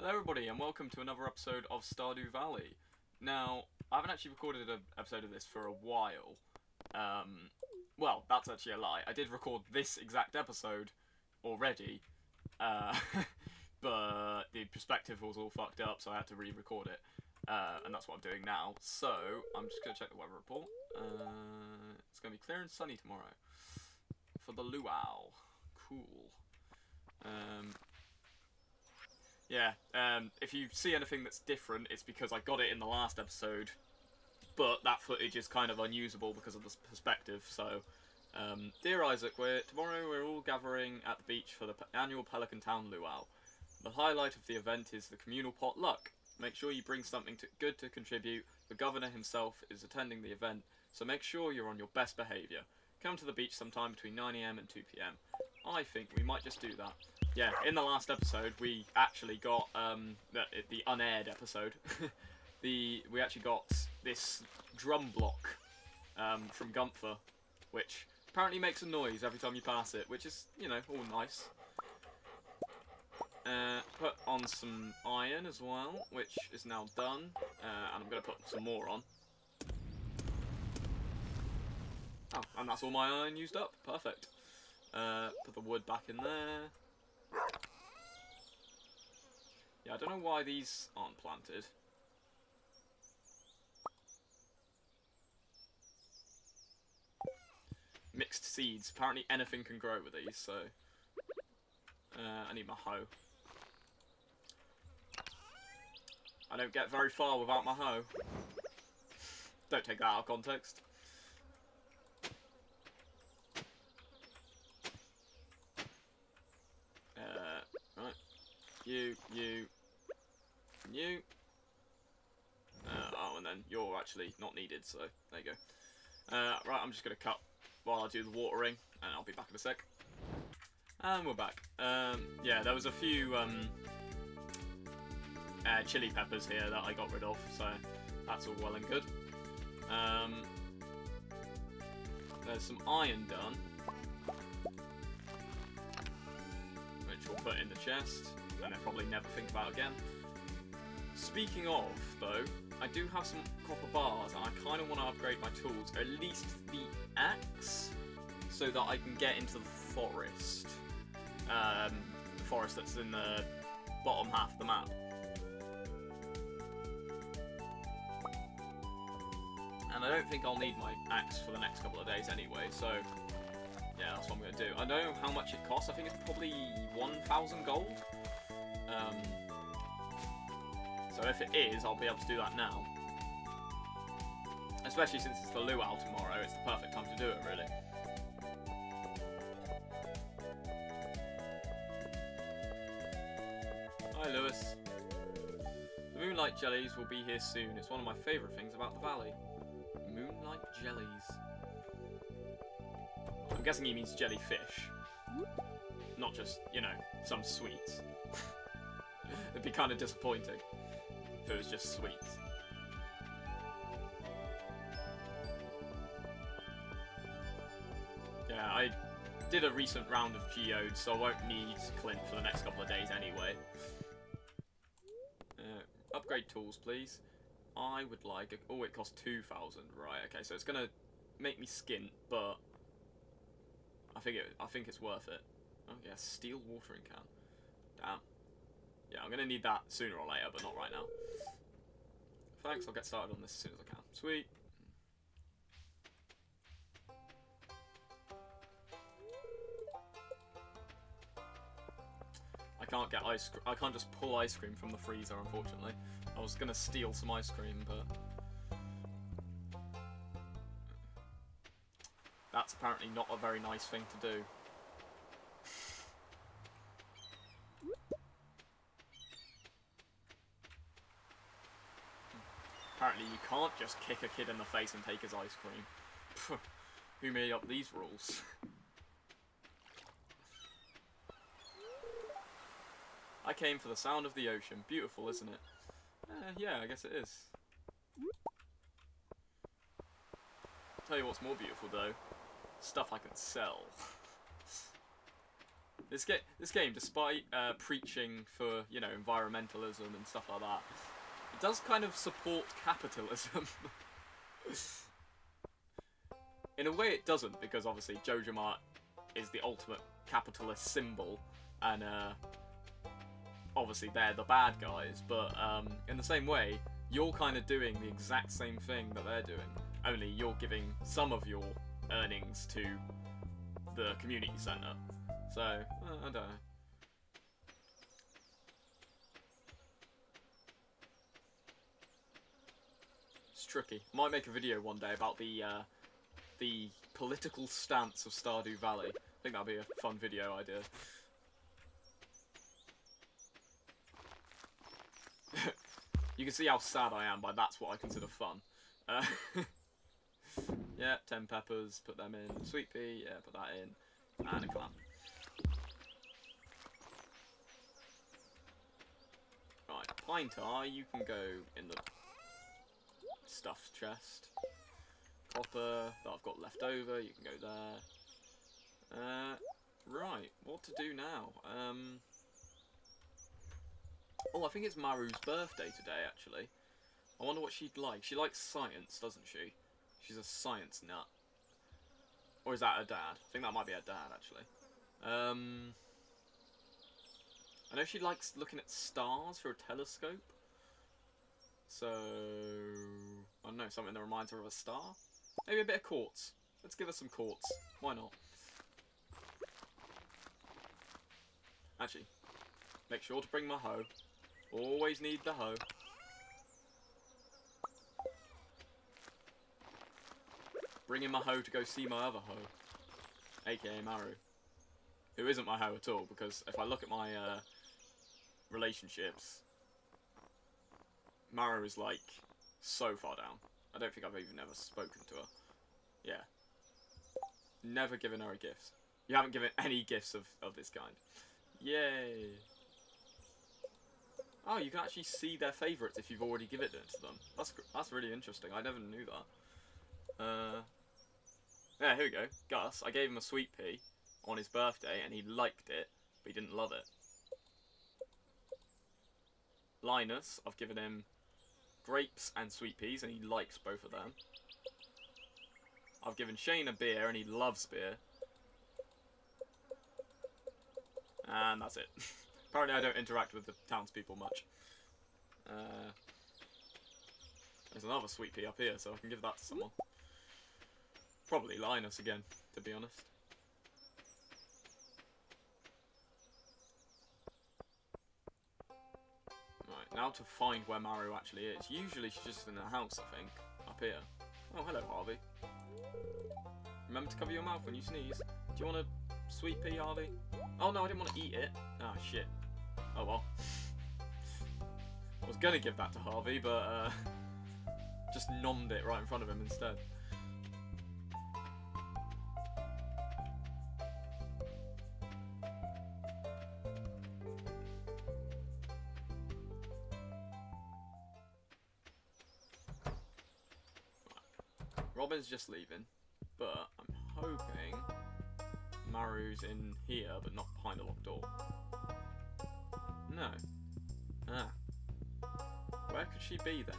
Hello, everybody, and welcome to another episode of Stardew Valley. Now, I haven't actually recorded an episode of this for a while. Um, well, that's actually a lie. I did record this exact episode already, uh, but the perspective was all fucked up, so I had to re-record it. Uh, and that's what I'm doing now. So, I'm just going to check the weather report. Uh, it's going to be clear and sunny tomorrow. For the luau. Cool. Um, yeah, um, if you see anything that's different, it's because I got it in the last episode, but that footage is kind of unusable because of the perspective. So, um, dear Isaac, we're, tomorrow we're all gathering at the beach for the annual Pelican Town Luau. The highlight of the event is the communal potluck. Make sure you bring something to, good to contribute. The governor himself is attending the event, so make sure you're on your best behaviour. Come to the beach sometime between 9am and 2pm. I think we might just do that. Yeah, in the last episode, we actually got um, the, the unaired episode. the we actually got this drum block um, from Gunther, which apparently makes a noise every time you pass it, which is you know all nice. Uh, put on some iron as well, which is now done, uh, and I'm going to put some more on. Oh, and that's all my iron used up. Perfect. Uh, put the wood back in there. Yeah, I don't know why these aren't planted. Mixed seeds. Apparently anything can grow with these, so... Uh, I need my hoe. I don't get very far without my hoe. Don't take that out of context. You, you, you. Uh, oh, and then you're actually not needed, so there you go. Uh, right, I'm just going to cut while I do the watering, and I'll be back in a sec. And we're back. Um, yeah, there was a few um, uh, chili peppers here that I got rid of, so that's all well and good. Um, there's some iron done, which we'll put in the chest and then probably never think about again. Speaking of, though, I do have some copper bars, and I kind of want to upgrade my tools, at least the axe, so that I can get into the forest. Um, the forest that's in the bottom half of the map. And I don't think I'll need my axe for the next couple of days anyway, so yeah, that's what I'm going to do. I know how much it costs, I think it's probably 1,000 gold. So if it is, I'll be able to do that now. Especially since it's the luau tomorrow, it's the perfect time to do it, really. Hi, Lewis. The moonlight jellies will be here soon. It's one of my favourite things about the valley. Moonlight jellies. I'm guessing he means jellyfish. Not just, you know, some sweets. It'd be kind of disappointing it was just sweet. Yeah, I did a recent round of geodes, so I won't need Clint for the next couple of days anyway. Uh, upgrade tools, please. I would like... A, oh, it costs 2,000. Right, okay, so it's going to make me skint, but... I think it. I think it's worth it. Oh, yeah, steel watering can. Damn. Yeah, I'm going to need that sooner or later, but not right now. Thanks, I'll get started on this as soon as I can. Sweet. I can't get ice I can't just pull ice cream from the freezer, unfortunately. I was going to steal some ice cream, but... That's apparently not a very nice thing to do. Apparently you can't just kick a kid in the face and take his ice cream. Who made up these rules? I came for the sound of the ocean. Beautiful, isn't it? Uh, yeah, I guess it is. Tell you what's more beautiful, though. Stuff I can sell. This game, this game, despite uh, preaching for you know environmentalism and stuff like that, does kind of support capitalism. In a way, it doesn't because obviously Joja Mart is the ultimate capitalist symbol, and uh, obviously they're the bad guys. But um, in the same way, you're kind of doing the exact same thing that they're doing. Only you're giving some of your earnings to the community centre. So, uh, I don't know. Tricky. Might make a video one day about the uh, the political stance of Stardew Valley. I think that'd be a fun video idea. you can see how sad I am by that's what I consider fun. Uh, yeah, 10 peppers, put them in. Sweet pea, yeah, put that in. And a clam. Right, pine tar, you can go in the stuffed chest. Copper that I've got left over, you can go there. Uh, right, what to do now? Um, oh, I think it's Maru's birthday today, actually. I wonder what she'd like. She likes science, doesn't she? She's a science nut. Or is that her dad? I think that might be her dad, actually. Um, I know she likes looking at stars through a telescope. So, I don't know, something that reminds her of a star? Maybe a bit of quartz. Let's give her some quartz. Why not? Actually, make sure to bring my hoe. Always need the hoe. Bringing my hoe to go see my other hoe. AKA Maru. Who isn't my hoe at all, because if I look at my uh, relationships, Maru is like so far down. I don't think I've even ever spoken to her. Yeah. Never given her a gift. You haven't given any gifts of, of this kind. Yay. Oh, you can actually see their favourites if you've already given it to them. That's that's really interesting. I never knew that. Uh, yeah, here we go. Gus, I gave him a sweet pea on his birthday and he liked it, but he didn't love it. Linus, I've given him grapes and sweet peas and he likes both of them. I've given Shane a beer and he loves beer. And that's it. Apparently I don't interact with the townspeople much. Uh, there's another sweet pea up here, so I can give that to someone. Probably Linus again, to be honest. Now to find where Maru actually is. Usually she's just in the house, I think. Up here. Oh, hello, Harvey. Remember to cover your mouth when you sneeze. Do you want a sweet pea, Harvey? Oh, no, I didn't want to eat it. Ah, shit. Oh, well. I was going to give that to Harvey, but uh, just nommed it right in front of him instead. Robin's just leaving, but I'm hoping Maru's in here, but not behind a locked door. No. Ah. Where could she be then?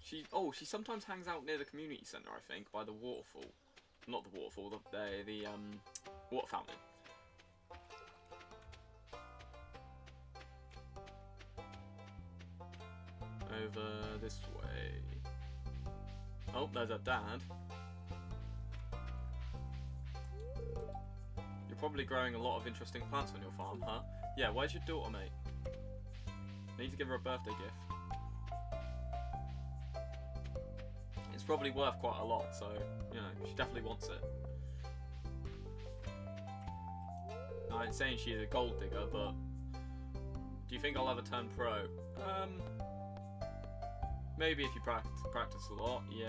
She oh she sometimes hangs out near the community centre I think by the waterfall, not the waterfall the the, the um water fountain. Over this way. Oh, there's a dad. You're probably growing a lot of interesting plants on your farm, huh? Yeah, where's your daughter, mate? I need to give her a birthday gift. It's probably worth quite a lot, so, you know, she definitely wants it. I ain't saying she's a gold digger, but do you think I'll ever turn pro? Um, maybe if you practice, practice a lot, yeah.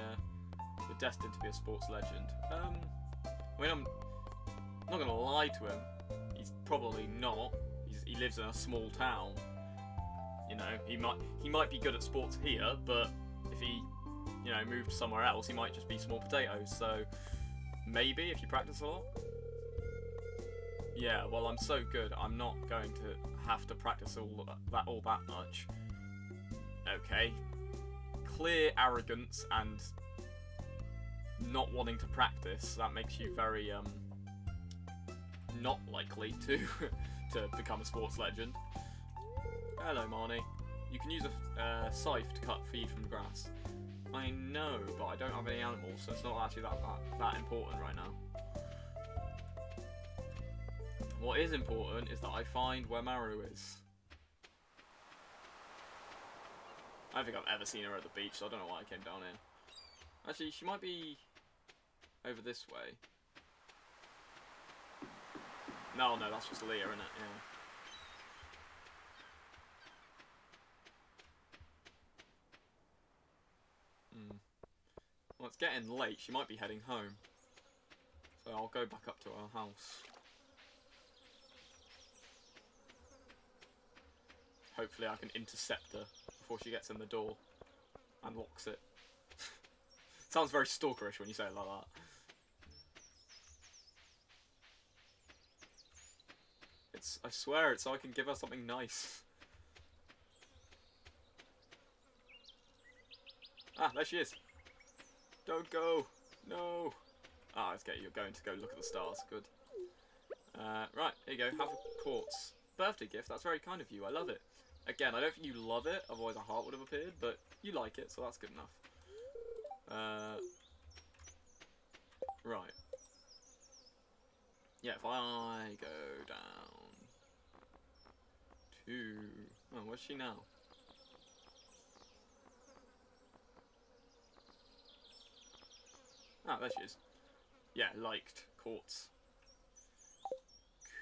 You're destined to be a sports legend. Um, I mean, I'm not gonna lie to him. He's probably not. He's, he lives in a small town. You know, he might he might be good at sports here, but if he, you know, moved somewhere else, he might just be small potatoes. So, Maybe if you practice a lot. Yeah, well, I'm so good. I'm not going to have to practice all that all that much. Okay. Clear arrogance and not wanting to practice. That makes you very um not likely to to become a sports legend. Hello, Marnie. You can use a uh, scythe to cut feed from grass. I know, but I don't have any animals, so it's not actually that, that, that important right now. What is important is that I find where Maru is. I don't think I've ever seen her at the beach, so I don't know why I came down here. Actually, she might be over this way. No, no, that's just Leah, isn't it? Yeah. Hmm. Well, it's getting late. She might be heading home. So I'll go back up to her house. Hopefully I can intercept her before she gets in the door and locks it. Sounds very stalkerish when you say it like that. It's, I swear, it's so I can give her something nice. Ah, there she is. Don't go. No. Ah, let's get you going to go look at the stars. Good. Uh, right, here you go. Have a quartz. Birthday gift. That's very kind of you. I love it. Again, I don't think you love it, otherwise a heart would have appeared, but you like it, so that's good enough. Uh, right. Yeah, if I go down to... Oh, where's she now? Ah, there she is. Yeah, liked. Quartz.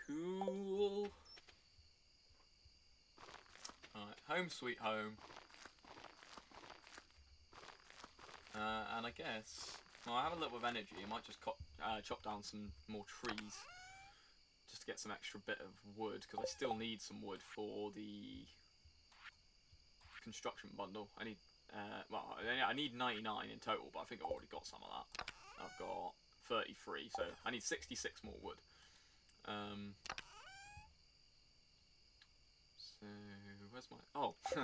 Cool. Alright, home sweet home. Uh, and I guess, well, I have a little bit of energy. I might just uh, chop down some more trees just to get some extra bit of wood because I still need some wood for the construction bundle. I need, uh, well, I need 99 in total, but I think I've already got some of that. I've got 33, so I need 66 more wood. Um, so, where's my... Oh,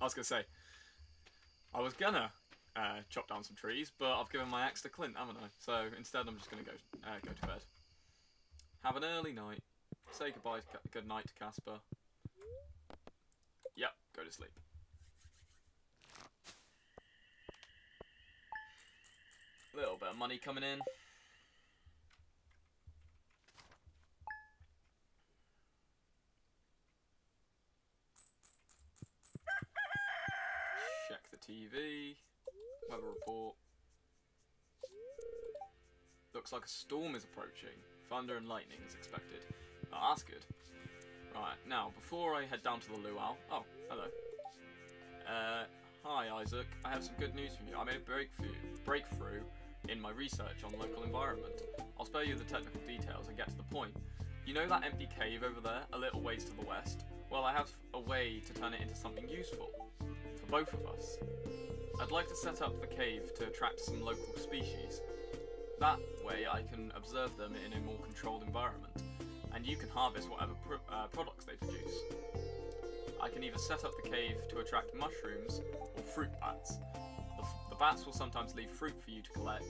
I was going to say, I was gonna uh, chop down some trees, but I've given my axe to Clint, haven't I? So instead I'm just going to go uh, go to bed. Have an early night. Say goodbye, to good night to Casper. Yep, go to sleep. A little bit of money coming in. Check the TV. Weather report. Looks like a storm is approaching. Thunder and lightning is expected. Oh, that's good. Right, now, before I head down to the luau... Oh, hello. Uh, hi, Isaac. I have some good news for you. I made a breakthrough, breakthrough in my research on local environment. I'll spare you the technical details and get to the point. You know that empty cave over there, a little ways to the west? Well, I have a way to turn it into something useful. Both of us. I'd like to set up the cave to attract some local species. That way I can observe them in a more controlled environment, and you can harvest whatever uh, products they produce. I can either set up the cave to attract mushrooms or fruit bats. The, the bats will sometimes leave fruit for you to collect.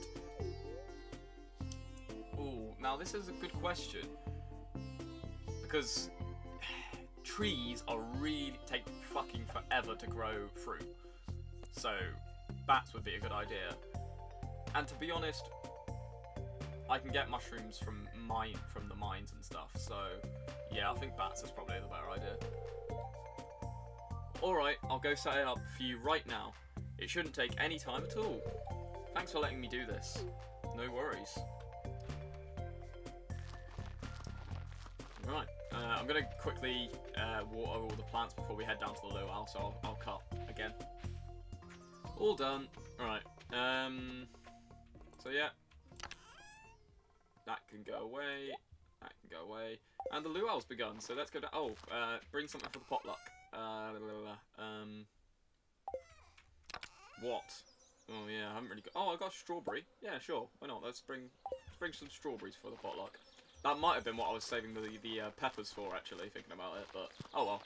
Ooh, now this is a good question. Because trees are really take fucking forever to grow fruit. So bats would be a good idea. And to be honest, I can get mushrooms from mine from the mines and stuff. So yeah, I think bats is probably the better idea. Alright, I'll go set it up for you right now. It shouldn't take any time at all. Thanks for letting me do this. No worries. I'm going to quickly uh, water all the plants before we head down to the luau, so I'll, I'll cut again. All done. Alright. um, so yeah. That can go away, that can go away. And the luau's begun, so let's go down. Oh, uh, bring something for the potluck. Uh, um, what? Oh yeah, I haven't really got. Oh, I got strawberry. Yeah, sure. Why not? Let's bring bring some strawberries for the potluck. That might have been what I was saving the the uh, peppers for, actually, thinking about it. But oh well.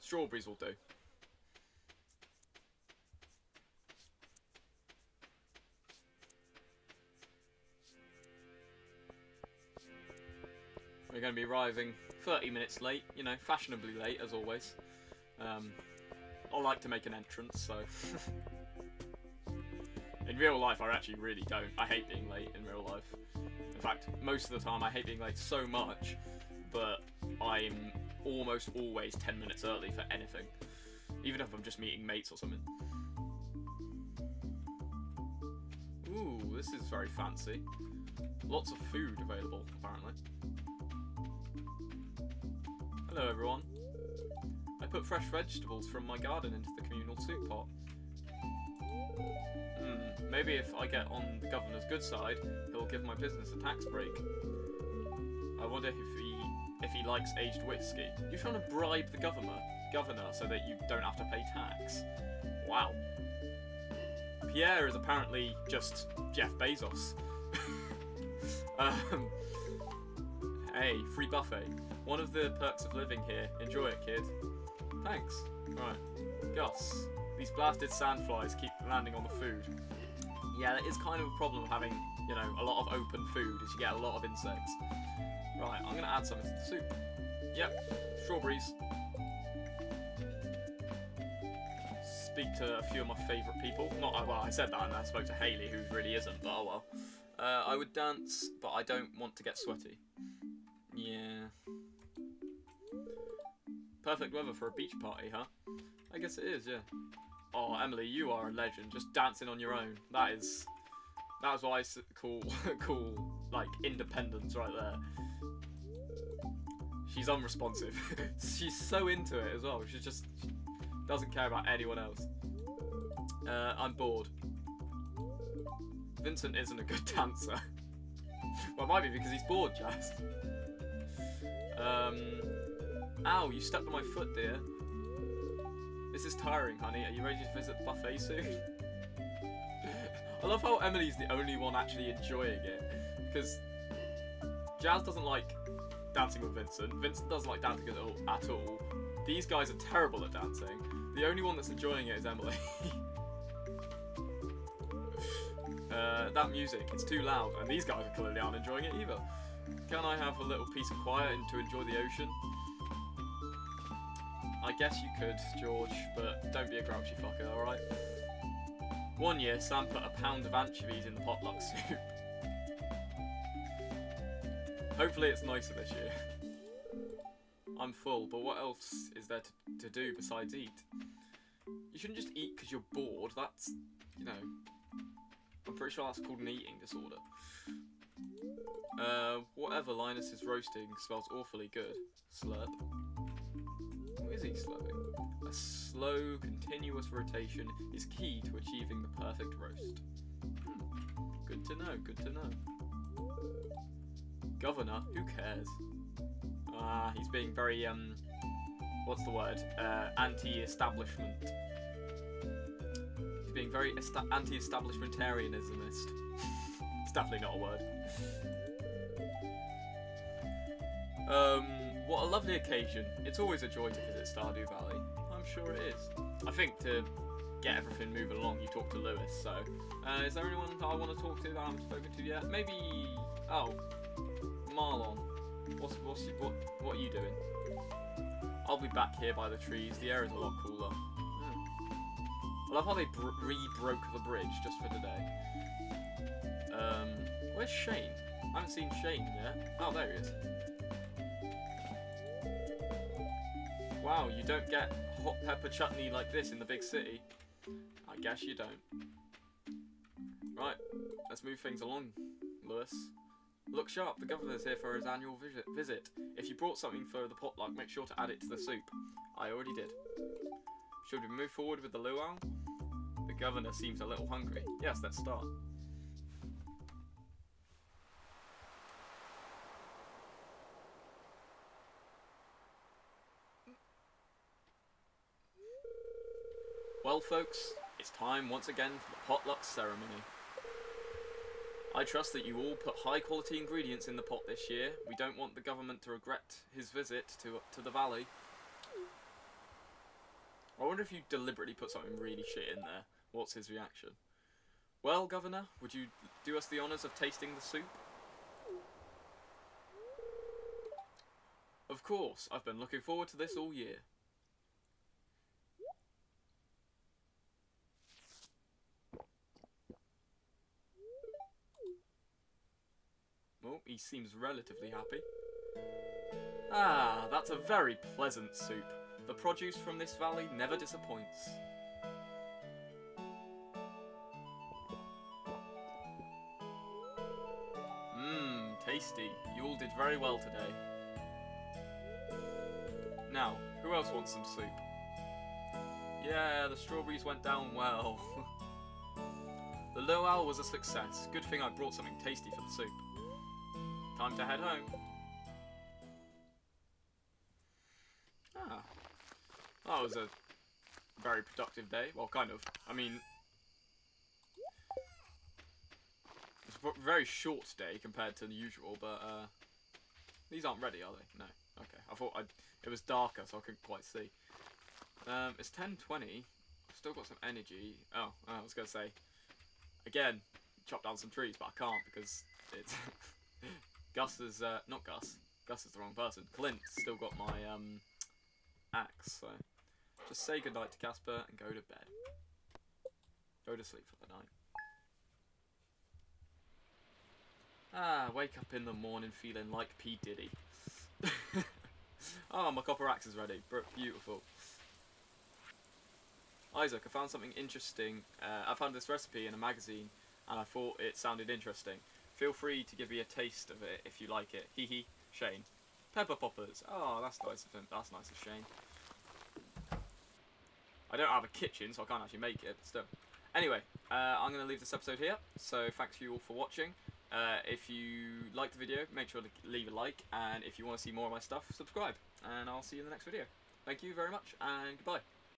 Strawberries will do. We're going to be arriving 30 minutes late, you know, fashionably late as always. Um, I like to make an entrance, so. in real life, I actually really don't. I hate being late in real life. In fact, most of the time, I hate being late so much that I'm almost always 10 minutes early for anything. Even if I'm just meeting mates or something. Ooh, this is very fancy. Lots of food available, apparently. Hello everyone. I put fresh vegetables from my garden into the communal soup pot. Maybe if I get on the governor's good side, he'll give my business a tax break. I wonder if he if he likes aged whiskey. You're trying to bribe the governor, governor so that you don't have to pay tax. Wow. Pierre is apparently just Jeff Bezos. um, hey, free buffet. One of the perks of living here. Enjoy it, kid. Thanks. Right. Gus, these blasted sandflies keep landing on the food. Yeah, that is kind of a problem having, you know, a lot of open food, is you get a lot of insects. Right, I'm to add something to the soup. Yep, strawberries. Speak to a few of my favourite people. Not, well, I said that and I spoke to Haley, who really isn't, but oh well. Uh, I would dance, but I don't want to get sweaty. Yeah. Perfect weather for a beach party, huh? I guess it is, yeah. Oh, Emily, you are a legend. Just dancing on your own. That is... That is what I call, call, like, independence right there. She's unresponsive. She's so into it as well. She just doesn't care about anyone else. Uh, I'm bored. Vincent isn't a good dancer. well, it might be because he's bored, Jas. Um, Ow, you stepped on my foot, dear. This is tiring, honey. Are you ready to visit the buffet soon? I love how Emily's the only one actually enjoying it. Because Jas doesn't like dancing with Vincent. Vincent doesn't like dancing at all. At all. These guys are terrible at dancing. The only one that's enjoying it is Emily. uh, that music, it's too loud. And these guys clearly aren't enjoying it either. Can I have a little piece of quiet and to enjoy the ocean? I guess you could, George, but don't be a grouchy fucker, alright? One year, Sam put a pound of anchovies in the potluck soup. Hopefully it's nicer this year. I'm full, but what else is there to, to do besides eat? You shouldn't just eat because you're bored. That's, you know, I'm pretty sure that's called an eating disorder. Uh, whatever Linus is roasting smells awfully good. Slurp slowing? A slow, continuous rotation is key to achieving the perfect roast. Hmm. Good to know, good to know. Governor, who cares? Ah, he's being very, um, what's the word? Uh, anti-establishment. He's being very anti-establishmentarianismist. it's definitely not a word. Um, what a lovely occasion. It's always a joy to visit Stardew Valley. I'm sure it is. I think to get everything moving along, you talk to Lewis, so... Uh, is there anyone I want to talk to that I haven't spoken to yet? Maybe... Oh. Marlon. What's, what's, what, what are you doing? I'll be back here by the trees. The air is a lot cooler. Hmm. I love how they re-broke the bridge just for today. Um, where's Shane? I haven't seen Shane yet. Oh, there he is. Wow, you don't get hot pepper chutney like this in the big city. I guess you don't. Right, let's move things along, Lewis. Look sharp, the governor's here for his annual visit. If you brought something for the potluck, make sure to add it to the soup. I already did. Should we move forward with the luau? The governor seems a little hungry. Yes, let's start. Well, folks, it's time once again for the potluck ceremony. I trust that you all put high quality ingredients in the pot this year. We don't want the government to regret his visit to to the valley. I wonder if you deliberately put something really shit in there. What's his reaction? Well, Governor, would you do us the honours of tasting the soup? Of course, I've been looking forward to this all year. He seems relatively happy. Ah, that's a very pleasant soup. The produce from this valley never disappoints. Mmm, tasty. You all did very well today. Now, who else wants some soup? Yeah, the strawberries went down well. the luau was a success. Good thing I brought something tasty for the soup. Time to head home. Ah. That was a very productive day. Well, kind of. I mean, it's a very short day compared to the usual, but uh, these aren't ready, are they? No. Okay. I thought I'd, it was darker, so I couldn't quite see. Um, it's 10.20. I've still got some energy. Oh, I was going to say, again, chop down some trees, but I can't because it's... Gus is, uh, not Gus. Gus is the wrong person. Clint's still got my, um, axe, so... Just say goodnight to Casper and go to bed. Go to sleep for the night. Ah, wake up in the morning feeling like P. Diddy. oh, my copper axe is ready. Beautiful. Isaac, I found something interesting. Uh, I found this recipe in a magazine and I thought it sounded interesting. Feel free to give me a taste of it if you like it. Hee hee, Shane. Pepper poppers. Oh, that's nice of him. That's nice of Shane. I don't have a kitchen, so I can't actually make it, but still. Anyway, uh, I'm going to leave this episode here. So thanks to you all for watching. Uh, if you liked the video, make sure to leave a like. And if you want to see more of my stuff, subscribe. And I'll see you in the next video. Thank you very much, and goodbye.